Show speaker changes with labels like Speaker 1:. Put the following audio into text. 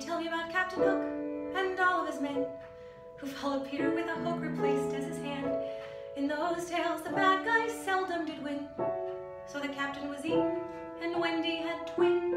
Speaker 1: Tell me about Captain Hook and all of his men, who followed Peter with a hook replaced as his hand. In those tales, the bad guys seldom did win. So the captain was eaten, and Wendy had twins.